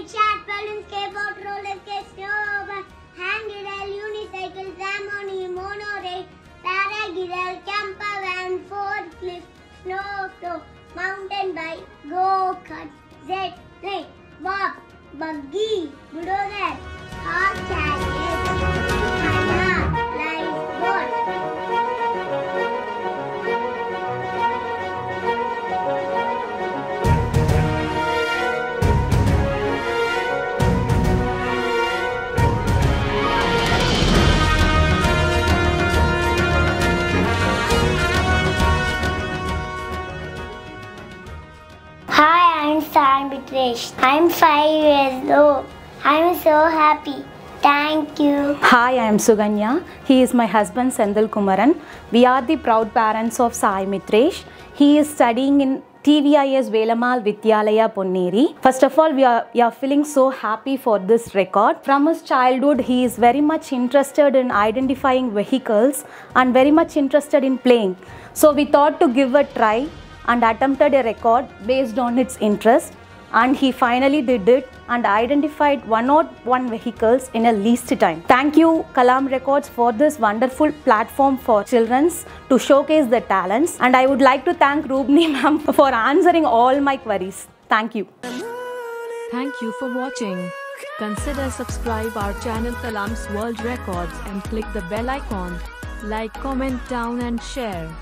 kite, chat, balloons, skateboard, roller skate, snowboard, hand glidle, unicycle, trampoline, monorail, paraglidle, camper van, forklift, snow snow, mountain bike, go-kart, jet plane, bob, buggy, bulldozer, hot cat. I'm. I'm five years old. I'm so happy. Thank you. Hi, I am Suganya. He is my husband Sendil Kumaran. We are the proud parents of Sai Mithresh. He is studying in TVIS Velammal Vidyalaya Ponneri. First of all, we are, we are feeling so happy for this record. From his childhood, he is very much interested in identifying vehicles and very much interested in playing. So we thought to give a try and attempted a record based on its interest and he finally did it and identified 101 vehicles in a least time. Thank you Kalam Records for this wonderful platform for children to showcase their talents and I would like to thank Rubni ma'am for answering all my queries. Thank you. Thank you for watching. Consider subscribe our channel Kalam's World Records and click the bell icon. Like, comment down and share.